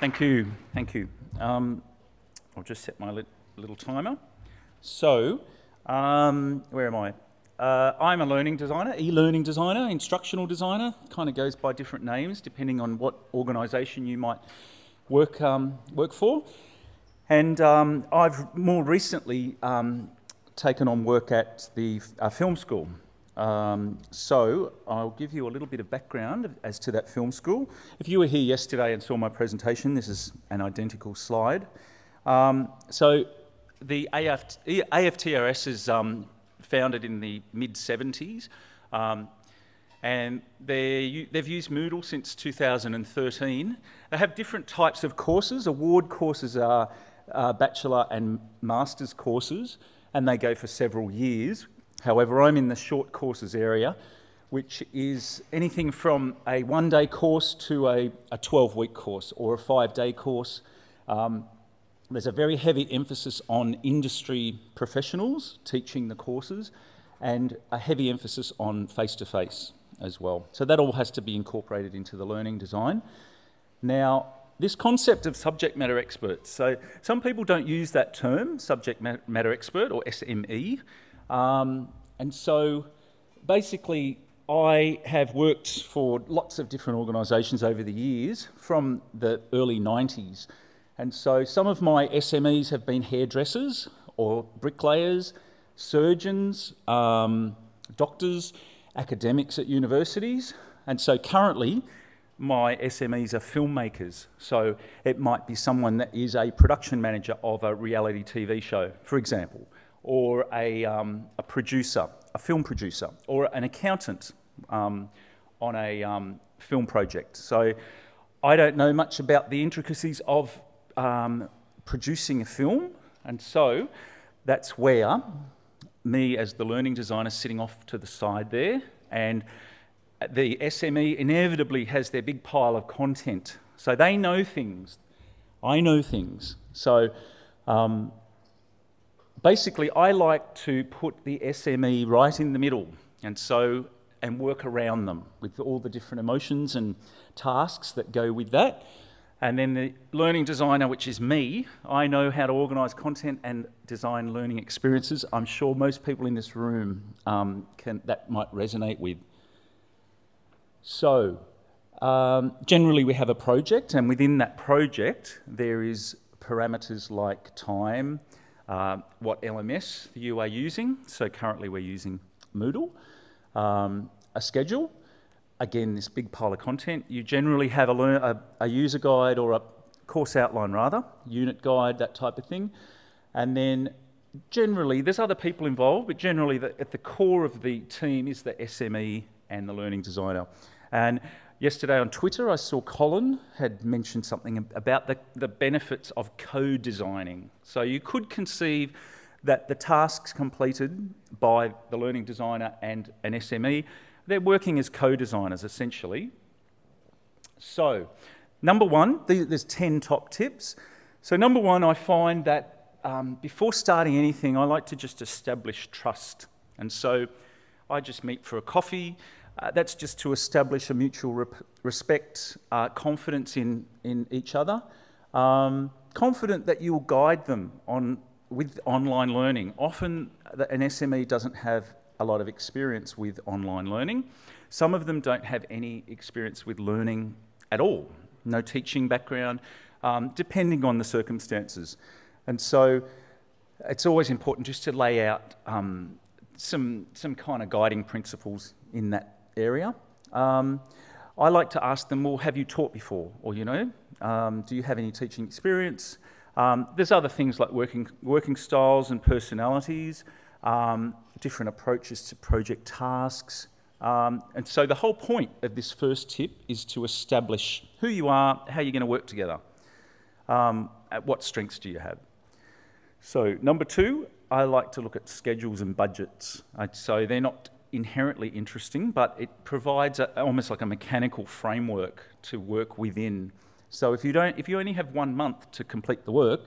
Thank you, thank you. Um, I'll just set my little timer. So, um, where am I? Uh, I'm a learning designer, e-learning designer, instructional designer. Kind of goes by different names depending on what organisation you might work um, work for. And um, I've more recently um, taken on work at the uh, film school. Um, so I'll give you a little bit of background as to that film school. If you were here yesterday and saw my presentation, this is an identical slide. Um, so the AFT, AFTRS is um, founded in the mid 70s. Um, and they've used Moodle since 2013. They have different types of courses. Award courses are uh, bachelor and master's courses, and they go for several years. However, I'm in the short courses area, which is anything from a one day course to a, a 12 week course or a five day course. Um, there's a very heavy emphasis on industry professionals teaching the courses and a heavy emphasis on face to face as well. So that all has to be incorporated into the learning design. Now, this concept of subject matter experts. So some people don't use that term, subject matter expert or SME. Um, and so basically, I have worked for lots of different organisations over the years from the early 90s. And so some of my SMEs have been hairdressers or bricklayers, surgeons, um, doctors, academics at universities. And so currently, my SMEs are filmmakers. So it might be someone that is a production manager of a reality TV show, for example or a, um, a producer, a film producer, or an accountant um, on a um, film project. So I don't know much about the intricacies of um, producing a film, and so that's where me as the learning designer sitting off to the side there, and the SME inevitably has their big pile of content. So they know things. I know things. So um, basically, I like to put the SME right in the middle and so and work around them with all the different emotions and tasks that go with that. And then the learning designer, which is me, I know how to organise content and design learning experiences. I'm sure most people in this room um, can, that might resonate with. So, um, generally, we have a project, and within that project, there is parameters like time, uh, what LMS you are using. So currently we're using Moodle. Um, a schedule, again, this big pile of content. You generally have a, a, a, user guide or a course outline, rather, unit guide, that type of thing. And then generally, there's other people involved, but generally, the, at the core of the team is the SME and the learning designer. And Yesterday on Twitter, I saw Colin had mentioned something about the, the benefits of co designing. So you could conceive that the tasks completed by the learning designer and an SME, they're working as co designers essentially. So, number one, there's 10 top tips. So, number one, I find that um, before starting anything, I like to just establish trust. And so I just meet for a coffee. Uh, that's just to establish a mutual respect, uh, confidence in, in each other, um, confident that you'll guide them on, with online learning. Often, an SME doesn't have a lot of experience with online learning. Some of them don't have any experience with learning at all, no teaching background, um, depending on the circumstances. And so, it's always important just to lay out um, some, some kind of guiding principles in that area. Um, I like to ask them, well, have you taught before? Or, you know, um, do you have any teaching experience? Um, there's other things like working, working styles and personalities, um, different approaches to project tasks. Um, and so the whole point of this first tip is to establish who you are, how you're going to work together. Um, what strengths do you have? So, number two, I like to look at schedules and budgets. So they're not inherently interesting, but it provides a, almost like a mechanical framework to work within. So if you don't, if you only have one month to complete the work,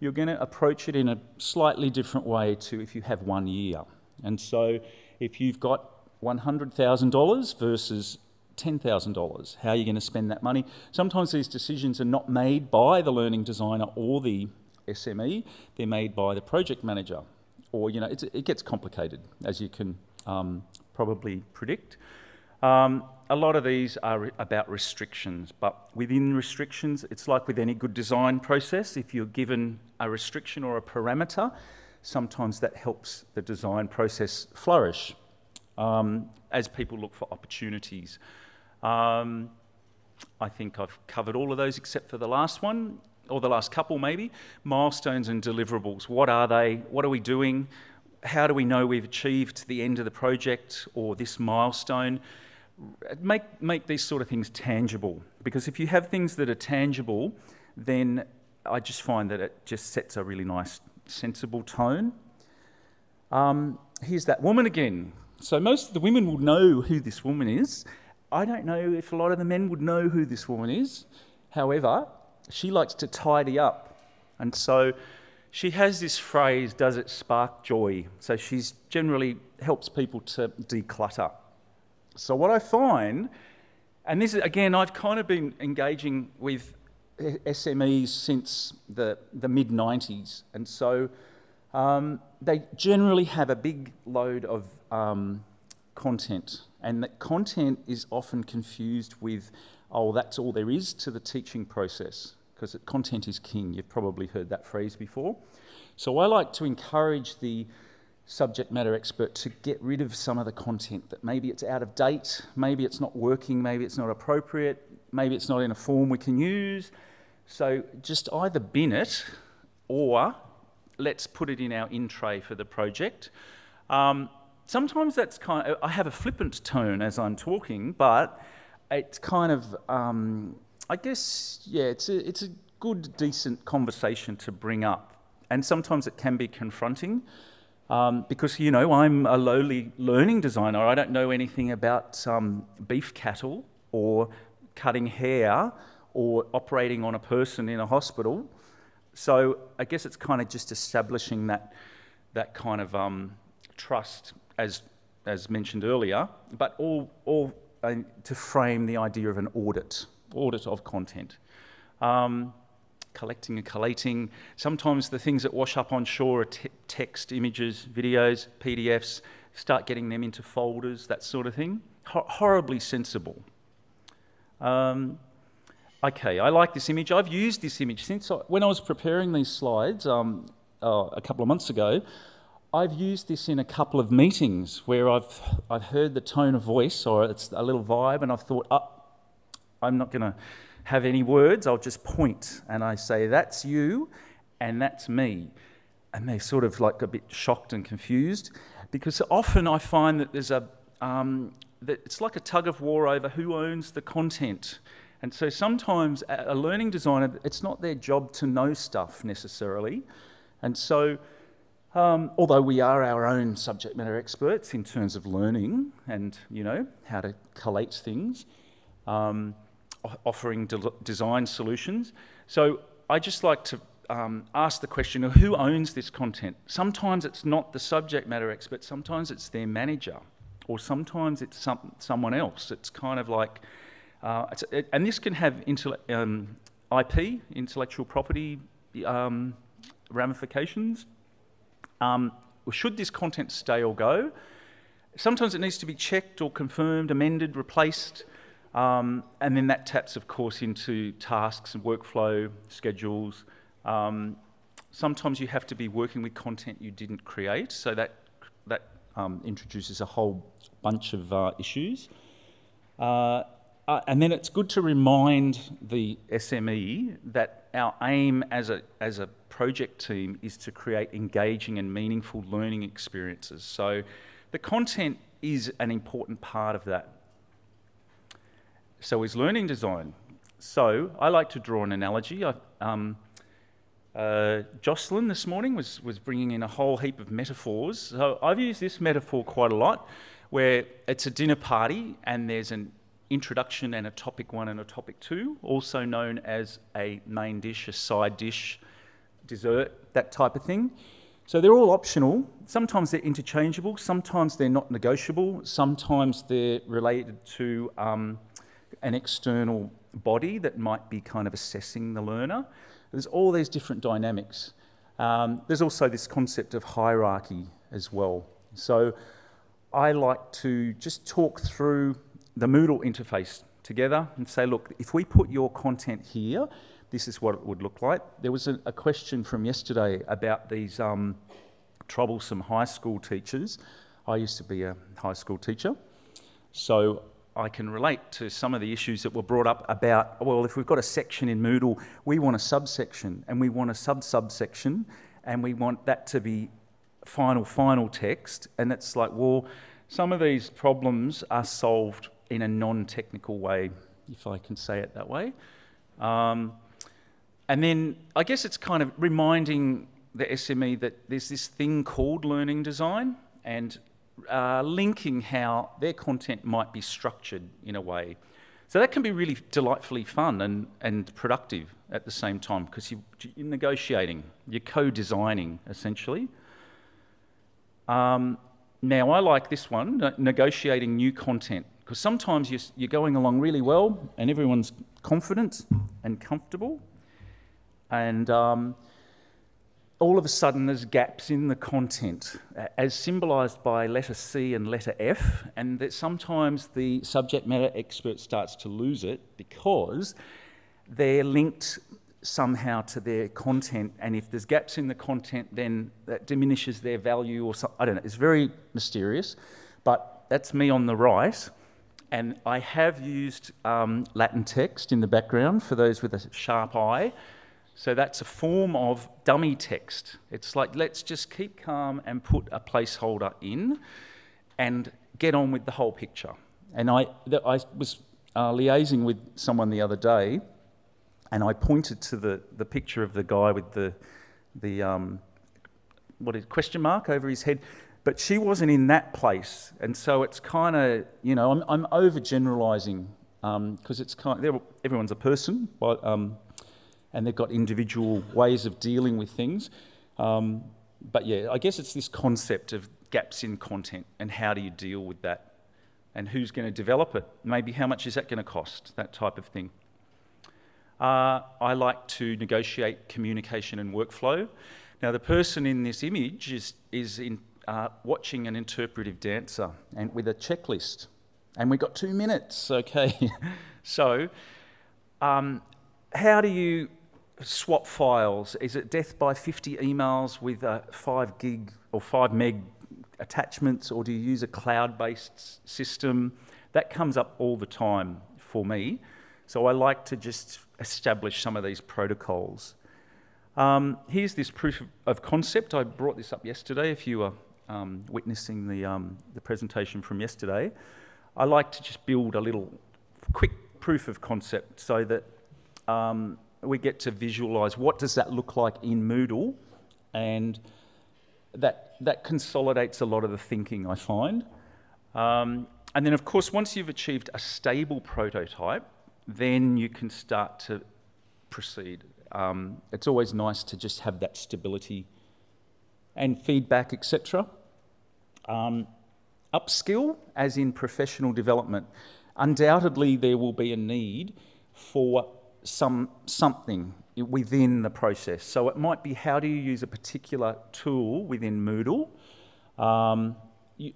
you're going to approach it in a slightly different way to if you have one year. And so if you've got $100,000 versus $10,000, how are you going to spend that money? Sometimes these decisions are not made by the learning designer or the SME, they're made by the project manager. Or, you know, it gets complicated, as you can um, probably predict. Um, a lot of these are re about restrictions, but within restrictions, it's like with any good design process. If you're given a restriction or a parameter, sometimes that helps the design process flourish um, as people look for opportunities. Um, I think I've covered all of those except for the last one, or the last couple maybe. Milestones and deliverables. What are they? What are we doing? How do we know we've achieved the end of the project or this milestone? Make, make these sort of things tangible because if you have things that are tangible, then I just find that it just sets a really nice, sensible tone. Um, here's that woman again. So most of the women will know who this woman is. I don't know if a lot of the men would know who this woman is. However, she likes to tidy up. And so she has this phrase, does it spark joy? So she generally helps people to declutter. So what I find, and this is, again, I've kind of been engaging with SMEs since the, the mid 90s. And so um, they generally have a big load of um, content, and that content is often confused with, oh, that's all there is to the teaching process, because content is king. You've probably heard that phrase before. So I like to encourage the subject matter expert to get rid of some of the content that maybe it's out of date, maybe it's not working, maybe it's not appropriate, maybe it's not in a form we can use. So just either bin it or let's put it in our in tray for the project. Um, sometimes that's kind of, I have a flippant tone as I'm talking, but it's kind of, um, I guess, yeah, it's a, it's a good, decent conversation to bring up. And sometimes it can be confronting um, because, you know, I'm a lowly learning designer. I don't know anything about um, beef cattle or cutting hair or operating on a person in a hospital. So I guess it's kind of just establishing that, that kind of um, trust, as, as mentioned earlier, but all, all uh, to frame the idea of an audit, audit of content. Um, collecting and collating. Sometimes the things that wash up on shore are text, images, videos, PDFs. Start getting them into folders, that sort of thing. horribly sensible. Um, Okay, I like this image. I've used this image since I, when I was preparing these slides um, uh, a couple of months ago. I've used this in a couple of meetings where I've, I've heard the tone of voice or it's a little vibe, and I've thought, oh, I'm not going to have any words, I'll just point and I say, That's you and that's me. And they're sort of like a bit shocked and confused because often I find that there's a, um, that it's like a tug of war over who owns the content. And so sometimes a learning designer, it's not their job to know stuff necessarily. And so, um, although we are our own subject matter experts in terms of learning and, you know, how to collate things, um, offering de design solutions. So I just like to um, ask the question of who owns this content. Sometimes it's not the subject matter expert, sometimes it's their manager, or sometimes it's some, someone else. It's kind of like, uh, it, and this can have um, IP, intellectual property um, ramifications. Um, should this content stay or go? Sometimes it needs to be checked or confirmed, amended, replaced, um, and then that taps, of course, into tasks and workflow schedules. Um, sometimes you have to be working with content you didn't create, so that that um, introduces a whole bunch of uh, issues. Uh, uh, and then it's good to remind the SME that our aim as a, as a project team is to create engaging and meaningful learning experiences. So the content is an important part of that. So is learning design. So I like to draw an analogy. I, um, uh, Jocelyn this morning was, was bringing in a whole heap of metaphors. So I've used this metaphor quite a lot, where it's a dinner party and there's an introduction and a topic one and a topic two, also known as a main dish, a side dish, dessert, that type of thing. So they're all optional. Sometimes they're interchangeable, sometimes they're not negotiable, sometimes they're related to um, an external body that might be kind of assessing the learner. There's all these different dynamics. Um, there's also this concept of hierarchy as well. So I like to just talk through the Moodle interface together and say, look, if we put your content here, this is what it would look like. There was a, a question from yesterday about these um, troublesome high school teachers. I used to be a high school teacher, so I can relate to some of the issues that were brought up about, well, if we've got a section in Moodle, we want a subsection, and we want a sub-subsection, and we want that to be final, final text, and it's like, well, some of these problems are solved in a non-technical way, if I can say it that way. Um, and then I guess it's kind of reminding the SME that there's this thing called learning design and uh, linking how their content might be structured in a way. So that can be really delightfully fun and, and productive at the same time because you, are negotiating, you're co-designing essentially. Um, now I like this one, negotiating new content, because sometimes you're, you're going along really well and everyone's confident and comfortable, and um, all of a sudden there's gaps in the content, as symbolised by letter C and letter F, and that sometimes the subject matter expert starts to lose it because they're linked somehow to their content, and if there's gaps in the content, then that diminishes their value or something. I don't know. It's very mysterious, but that's me on the right. And I have used um, Latin text in the background for those with a sharp eye. So that's a form of dummy text. It's like, let's just keep calm and put a placeholder in and get on with the whole picture. And I, I was uh, liaising with someone the other day, and I pointed to the, the picture of the guy with the, the um, what is question mark over his head. But she wasn't in that place. And so it's kind of, you know, I'm, I'm overgeneralizing because um, it's kind of, everyone's a person, but um, and they've got individual ways of dealing with things. Um, but yeah, I guess it's this concept of gaps in content and how do you deal with that and who's going to develop it? Maybe how much is that going to cost? That type of thing. Uh, I like to negotiate communication and workflow. Now, the person in this image is, is in, uh, watching an interpretive dancer and with a checklist. And we've got two minutes, okay? so, um, how do you swap files? Is it death by 50 emails with a 5 gig or 5 meg attachments, or do you use a cloud based system? That comes up all the time for me. So I like to just establish some of these protocols. Um, here's this proof of concept. I brought this up yesterday if you were um, witnessing the, um, the presentation from yesterday. I like to just build a little quick proof of concept so that um, we get to visualize what does that look like in Moodle, and that, that consolidates a lot of the thinking, I find. Um, and then, of course, once you've achieved a stable prototype, then you can start to proceed. Um, it's always nice to just have that stability and feedback, etc. Um, upskill, as in professional development. Undoubtedly, there will be a need for some something within the process. So it might be how do you use a particular tool within Moodle. Um,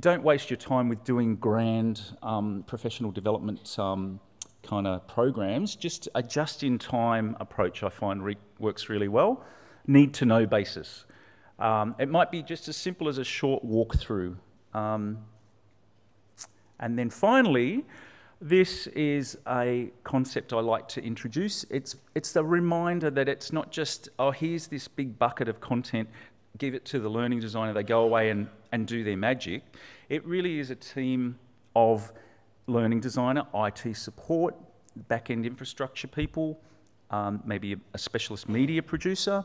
don't waste your time with doing grand um, professional development um, kind of programs. Just a just-in-time approach I find re works really well. Need to know basis. Um, it might be just as simple as a short walkthrough. Um, and then finally, this is a concept I like to introduce. It's, it's the reminder that it's not just, oh, here's this big bucket of content, give it to the learning designer, they go away and, and do their magic. It really is a team of learning designer, IT support, back-end infrastructure people, um, maybe a, a, specialist media producer,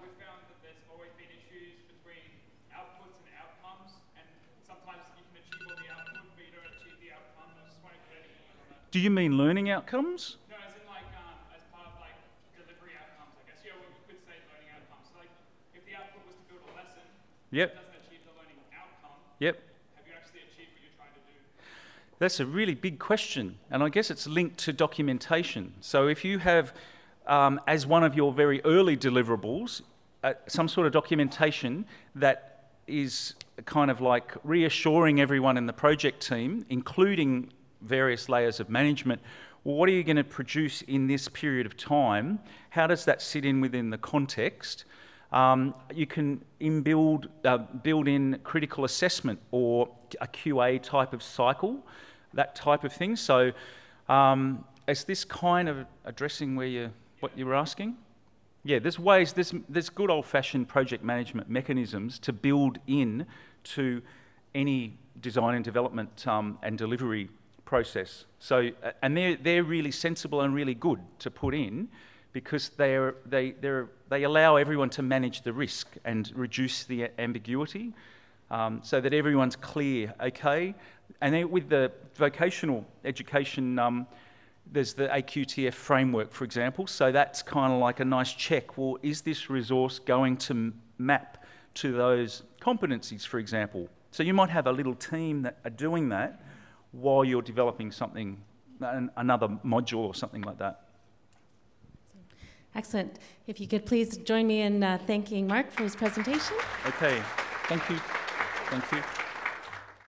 Do you mean learning outcomes? No, as in like um, as part of like delivery outcomes, I guess. Yeah, well, you could say learning outcomes. So like, if the output was to build a lesson, Yep. doesn't achieve the learning outcome. Yep. Have you actually achieved what you're trying to do? That's a really big question, and I guess it's linked to documentation. So if you have, um, as one of your very early deliverables, uh, some sort of documentation that is kind of like reassuring everyone in the project team, including various layers of management, what are you going to produce in this period of time? How does that sit in within the context? Um, you can inbuild, uh, build in critical assessment or a QA type of cycle, that type of thing. So, um, is this kind of addressing where you what you were asking? Yeah, there's ways, there's, there's good old-fashioned project management mechanisms to build in to any design and development um, and delivery process. So, and they're, they're really sensible and really good to put in because they, they're, they allow everyone to manage the risk and reduce the ambiguity um, so that everyone's clear, okay? And then with the vocational education, um, there's the AQTF framework, for example. So that's kind of like a nice check. Well, is this resource going to map to those competencies, for example? So you might have a little team that are doing that while you're developing something, an, another module or something like that. Excellent. If you could please join me in uh, thanking Mark for his presentation. Okay, thank you. Thank you.